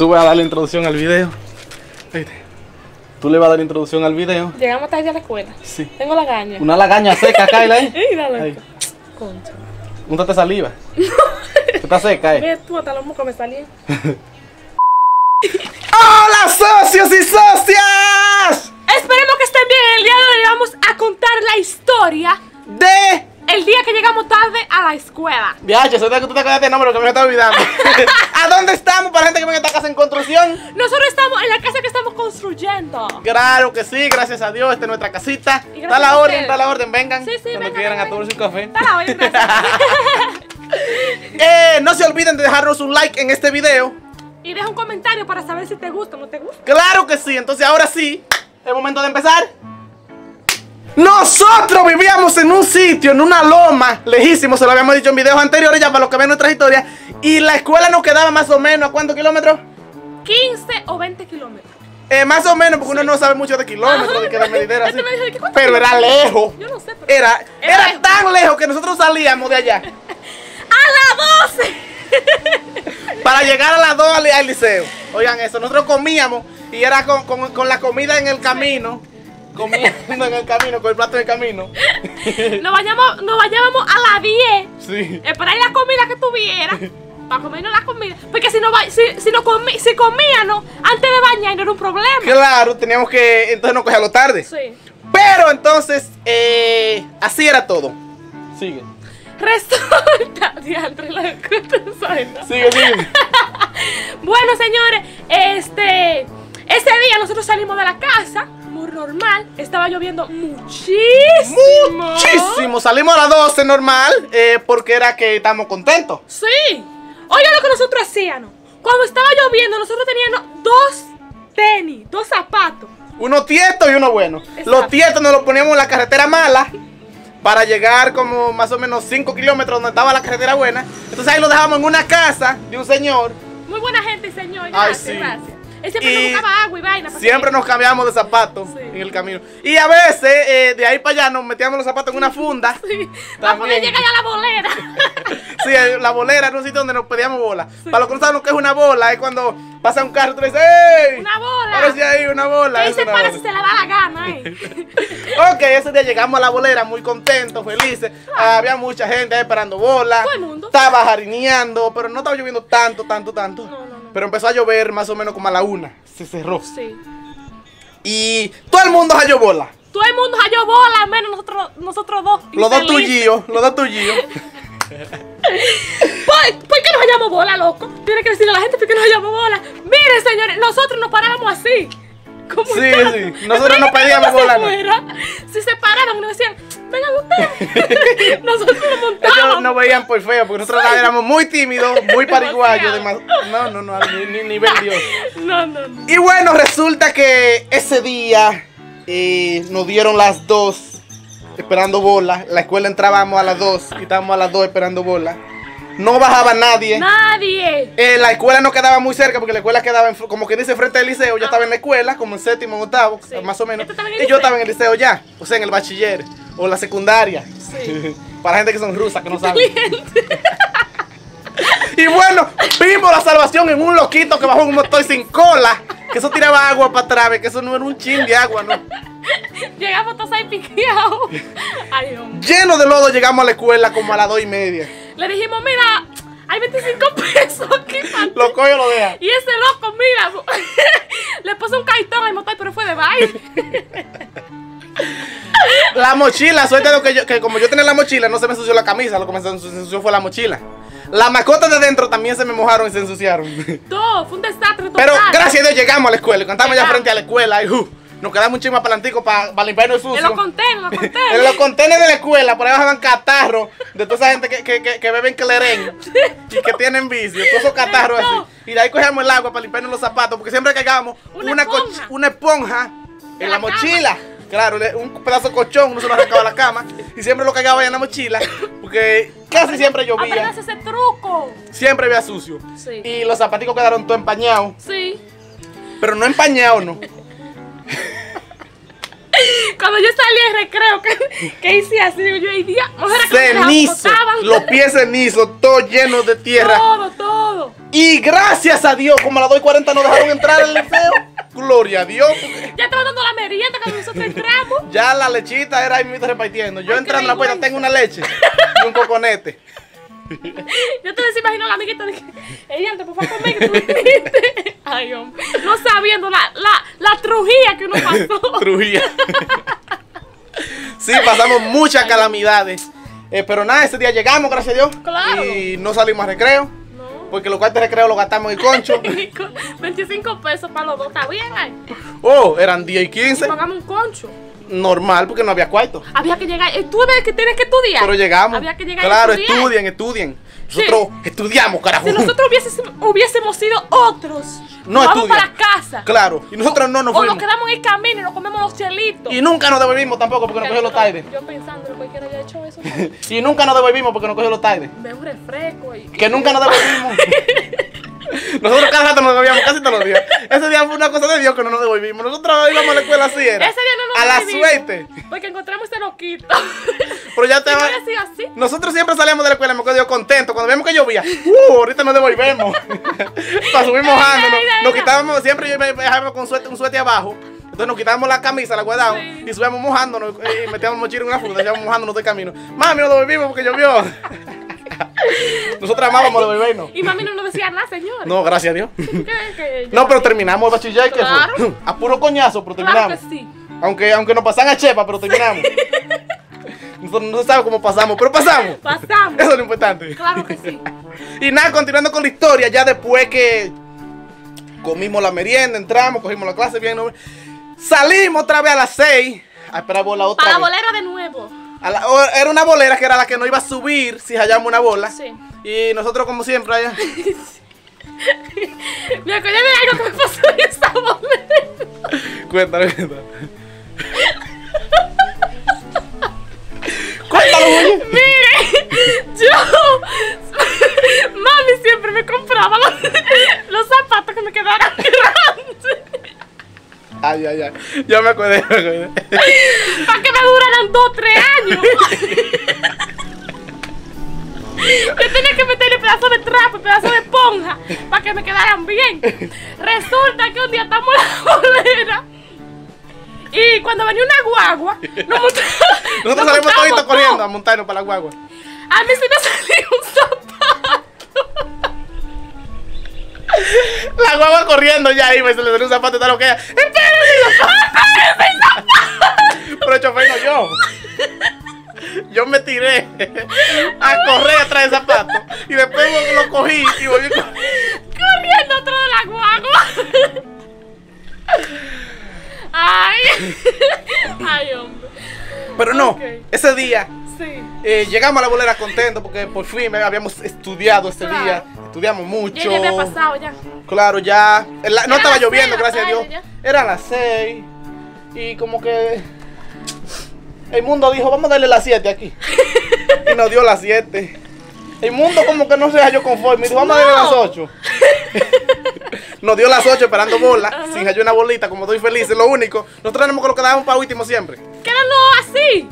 Tú vas a dar la introducción al video. Tú le vas a dar la introducción al video. Llegamos tarde a la escuela. Sí. Tengo la gaña. Una lagaña seca. Ey, dale. Ahí. Concha. Úntate saliva. Tú estás seca, eh. Mira tú hasta los mocos me salían. ¡Hola, socios y socias! Esperemos que estén bien. El día de hoy vamos a contar la historia De. El día que llegamos tarde a la escuela. Viaje, soy de que tú te acuerdas de nombre, lo que me está olvidando. ¿A dónde estamos para la gente que ven esta casa en construcción? Nosotros estamos en la casa que estamos construyendo. Claro que sí, gracias a Dios, esta es nuestra casita. Está la a orden, está la orden, vengan. Sí, sí, Cuando vengan, quieran a tomarse un café. Está la orden. Eh, no se olviden de dejarnos un like en este video. y deja un comentario para saber si te gusta o no te gusta. Claro que sí, entonces ahora sí, es momento de empezar. Nosotros vivíamos en un sitio, en una loma, lejísimo, se lo habíamos dicho en videos anteriores, ya para los que ven nuestras historias. Y la escuela nos quedaba más o menos, ¿a cuántos kilómetros? 15 o 20 kilómetros. Eh, más o menos, porque uno no sabe mucho de kilómetros, de que de medidera así. Este me dijo, ¿de qué cuántos Pero era lejos. Yo no sé, pero. Era, Era era lejos. tan lejos que nosotros salíamos de allá ¡A las 12! para llegar a las 2 al, al liceo. Oigan eso, nosotros comíamos y era con, con- con la comida en el camino. Comiendo en el camino, con el plato en el camino. Nos bañamos, nos bañábamos a las 10. Sí. Esperar la comida que tuviera. Para comernos la comida. Porque si no, si, si, no comi, si comíamos antes de bañar no era un problema. Claro, teníamos que. Entonces no cogía lo tarde. Sí. Pero entonces, eh, así era todo. Sigue. Resulta. Diantre, la Sigue, sigue. Bueno, señores, este. Ese día nosotros salimos de la casa. Normal. Estaba lloviendo muchísimo. Muchísimo. Salimos a las 12 normal, eh, porque era que estamos contentos. Sí. Oiga lo que nosotros hacíamos. Cuando estaba lloviendo, nosotros teníamos dos tenis, dos zapatos. Uno tiesto y uno bueno. Exacto. Los tiestos nos los poníamos en la carretera mala para llegar como más o menos 5 kilómetros donde estaba la carretera buena. Entonces ahí lo dejábamos en una casa de un señor. Muy buena gente, señor. Ay, Gracias, sí. gracias. Él siempre Y nos buscaba agua y vaina. Siempre nos cambiamos de zapatos Sí. en el camino. Y a veces eh, de ahí para allá nos metíamos los zapatos en una funda. Sí, para poder También. llegar ya a la bolera. Sí, eh, la bolera era un sitio donde nos pedíamos bola. Para los que no saben lo que es una bola, es cuando pasa un carro y tú le dices, ¡Ey! Una bola. Sí hay una bola. Ahí se para bola. si se le da la gana. eh. Ok, ese día llegamos a la bolera muy contentos, felices. Había mucha gente ahí esperando bola. Todo el mundo. Estaba jarineando, pero no estaba lloviendo tanto, tanto, tanto. No. Pero empezó a llover más o menos como a la una. Se cerró. Sí. Y todo el mundo halló bola. Todo el mundo halló bola, menos nosotros, nosotros dos. Los dos tuyos, los dos tuyos. ¿Por, por qué nos hallamos bola, loco? Tiene que decirle a la gente por qué nos hallamos bola. Miren, señores, nosotros nos parábamos así. Como Sí, sí. Nosotros no pedíamos bola, no. Si se paraban y nos decían, vengan ustedes. nosotros nos Ellos montábamos. no veían por feo, porque nosotros éramos muy tímidos, muy pariguayos. No, no, no, ni, ni nivel Dios. No, no, no. Y bueno, resulta que ese día eh, nos dieron las dos esperando bola. La escuela entrábamos a las dos y estábamos a las dos esperando bola. No bajaba nadie. Nadie. Eh, la escuela no quedaba muy cerca porque la escuela quedaba, en como que dice, frente al liceo. Yo estaba en la escuela, como en séptimo, octavo, Sí. más o menos. ¿Este Y yo estaba en el liceo ya, o sea, en el bachiller o la secundaria. Sí. Para gente que son rusas, que no saben. Y bueno, vimos la salvación en un loquito que bajó un motor sin cola. Que eso tiraba agua para atrás, que eso no era un chin de agua, ¿no? Llegamos todos ahí piqueados. Lleno de lodo llegamos a la escuela como a las dos y media. Le dijimos, mira, hay 25 pesos aquí ti. Lo coge y lo deja. Y ese loco, mira, le puso un cartón al motor, pero fue de baile. La mochila, suerte de que, yo, que como yo tenía la mochila, no se me ensució la camisa, lo que me ensució fue la mochila. Las mascotas de dentro también se me mojaron y se ensuciaron. Todo, fue un desastre total. Pero gracias a Dios llegamos a la escuela. y Cuando estábamos ya frente a la escuela, y uh, nos quedamos un más palantico para limpiarnos el sucio. En los contenedores, los En los contenedores. contenedores de la escuela, por ahí bajaban catarros de toda esa gente que, que, que, que beben clerén y que tienen vicio, todos esos catarros así. Y de ahí cogíamos el agua para limpiarnos los zapatos, porque siempre cargábamos Una una, esponja. una esponja De en la la, mochila. Claro, un pedazo de colchón, uno se lo arrancaba a la cama y siempre lo cargaba ahí en la mochila, porque casi siempre llovía, Aprendas ese truco. siempre había sucio. Sí. Y los zapaticos quedaron todos empañados, Sí. pero no empañados, no. Cuando yo salí recreo, que, que hice así, yo día, me Cenizo, los pies cenizos, todo lleno de tierra. Todo, todo. todo. Y gracias a Dios, como a las 2.40 nos dejaron entrar al liceo. Gloria a Dios. porque Ya la merienda cuando nosotros entramos. Ya la lechita era ahí mismo repartiendo. Yo Ay, entrando a la puerta tengo una leche y un coconete. Yo te imagino a la amiguita de que, ella te por favor conmigo, que tú viniste. Ay, hombre. No sabiendo la, la, la trujía que uno pasó. Trujía. sí, pasamos muchas calamidades. Eh, pero nada, ese día llegamos, gracias a Dios. Claro. Y no salimos a recreo. Porque los cuartos de recreo los gastamos en el concho. 25 pesos para los dos, está bien, ay. Oh, eran 10 y 15. Pagamos un concho. Normal, porque no había cuarto. Había que llegar. Tú ves que tienes que estudiar. Pero llegamos. Había que llegar. y Claro, estudien, estudien. Nosotros estudiamos, carajo. Si nosotros hubiésemos, hubiésemos sido otros, No nos vamos para casa. Claro, y nosotros no nos o nos fuimos. quedamos en el camino y nos comemos los chelitos. Y nunca nos devolvimos tampoco porque nos cogió los tardes. Yo pensando que cualquiera haya hecho eso. Y nunca nos devolvimos porque nos cogió los tardes. Ve un refresco y. Que nunca nos devolvimos. Nosotros cada rato nos devolvíamos casi todos los días. Ese día fue una cosa de Dios que no nos devolvimos. Nosotros íbamos a la escuela así era. Ese día no nos A la suerte. Porque encontramos ese loquito. Pero ya te va. así. Nosotros siempre salíamos de la escuela, me acuerdo yo contento. Cuando vemos que llovía, uh, ahorita nos devolvemos. Para subir mojándonos. Nos quitábamos, siempre yo me dejaba con suerte, un suéter abajo. Entonces nos quitábamos la camisa, la guardábamos Sí. y subíamos mojándonos eh, y metíamos mochila en una fruta, íbamos mojándonos de camino. Mami, nos devolvimos porque llovió. Nosotros amábamos devolvernos. Y mami no nos decía nada, señor. No, gracias a Dios. ¿Qué- qué- No, pero terminamos el bachiller, ¿qué Claro. fue? A puro coñazo, pero Claro terminamos. que sí. Aunque, aunque nos pasan a chepa, pero terminamos. Nosotros no se sabe cómo pasamos, pero pasamos. Pasamos. Eso es lo importante. Claro que sí. Y nada, continuando con la historia, ya después que comimos la merienda, entramos, cogimos la clase bien. Salimos otra vez a las 6 a esperar bola otra Para la vez. bolera de nuevo. A la- o- era una bolera que era la que no iba a subir si hallamos una bola. Sí. Y nosotros, como siempre, allá. Me acordé de algo que me pasó en esa bolera. Cuéntale, cuéntale. Cuéntalo, oye. Mire, yo. Mami siempre me compraba los, los zapatos que me grandes. Ay, ay, ay. Yo me acordé, me acordé. Para que me duraran 2 3 años. Yo tenía que meterle pedazo de trapo, pedazo de esponja, para que me quedaran bien. Resulta que un día estamos en la bolera. Y cuando venía una guagua, nos montamos. Nosotros salimos toditos corriendo a montarnos para la guagua. A mí se me salió un La guagua corriendo ya iba y se le salió un zapato y tal lo que ella. Pero el chofer no yo. Yo me tiré a correr atrás del zapato y después lo cogí y volví. Corriendo atrás de la guagua. Ay. Ay, hombre. Pero no, ese día Sí. eh, llegamos a la bolera contentos porque por fin habíamos estudiado ese Claro. día. Estudiamos mucho. Ya, ya había pasado ya. Claro, ya. No estaba lloviendo, gracias a Dios. tarde Era las 6. Y como que. El mundo dijo, vamos a darle las 7 aquí. y nos dio las 7. El mundo como que no se halló conforme. Y dijo, vamos a darle No. las 8. nos dio las 8 esperando bola. Sin hallar una bolita, como estoy feliz. Es lo único. Nosotros tenemos que lo quedábamos para último siempre. Quédalo así.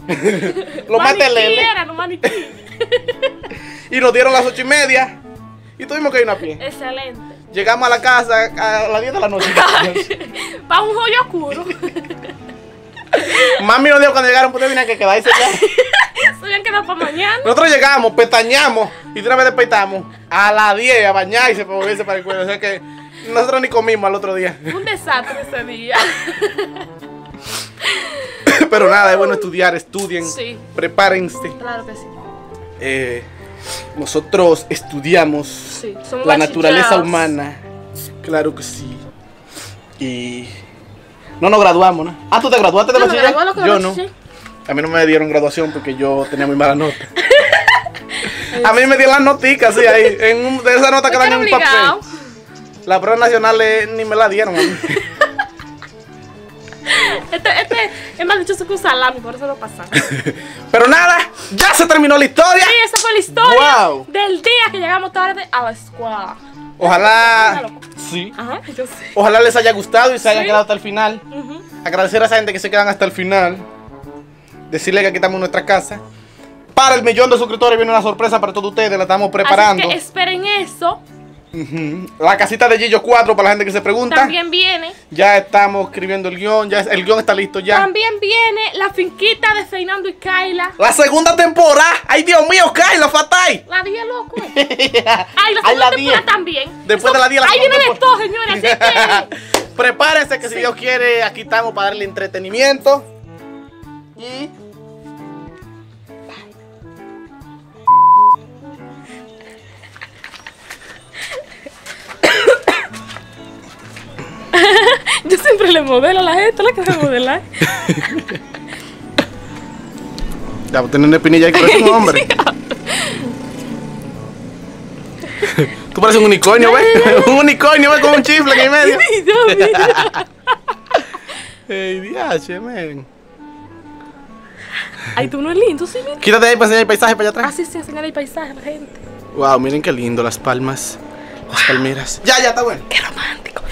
Lo más era, no. Y nos dieron las 8 y media. Y tuvimos que ir a pie. Excelente. Llegamos a la casa a las 10 de la noche. Para un joyo oscuro. Mami nos dijo cuando llegaron, pues tenían que quedarse ya. Se habían quedado para mañana. Nosotros llegamos, pestañamos y de una vez despertamos a las 10 a bañarse para volverse para el cuello. O sea que nosotros ni comimos al otro día. Un desastre ese día. Pero nada, es bueno estudiar, estudien, Sí. prepárense. Claro que sí. Eh, nosotros estudiamos Sí, la naturaleza humana. Claro que sí. Y no nos graduamos, ¿no? Ah, ¿tú te graduaste de me bachiller? Yo no. A mí no me dieron graduación porque yo tenía muy mala nota. A mí me dieron las noticas, sí, ahí. En un- de esa nota que dan en un obligado. papel. La prueba nacional eh, ni me la dieron a mí. Este, este es más dichoso que un salami, por eso lo pasamos. Sí, Pero nada, ya se terminó la historia. esa fue la historia Wow. del día que llegamos tarde a la escuela. Ojalá. Sí. Ajá, yo sé. Ojalá les haya gustado y se hayan Sí. quedado hasta el final. Agradecer a esa gente que se quedan hasta el final. Decirle que aquí estamos en nuestra casa. Para el millón de suscriptores viene una sorpresa para todos ustedes, la estamos preparando. Así que esperen eso. La casita de Gillo 4 para la gente que se pregunta. También viene. Ya estamos escribiendo el guion, ya el guion está listo ya. También viene la finquita de Fernando y Kaila. La segunda temporada. Ay, Dios mío, Kyla, fatal. La 10, loco. Ay, la Ay, segunda la temporada 10. también. Después de la 10, la Ahí viene de todo, señores. Así que. Prepárense que si Dios quiere, aquí estamos para darle entretenimiento. Y. siempre le modelo a la gente, la que me modela. Ya, vos tenés una espinilla ahí que parece un hombre. Tú pareces un unicornio, ¿ves? un unicornio, ¿ves? Con un chifle en el medio. Ey, diache, men. Ay, tú no es lindo, sí, mira. Quítate ahí para enseñar el paisaje para allá atrás. Así se enseña el paisaje a la gente. Wow, miren qué lindo, las palmas. Las palmeras. Ya, ya, está bueno. Qué romántico.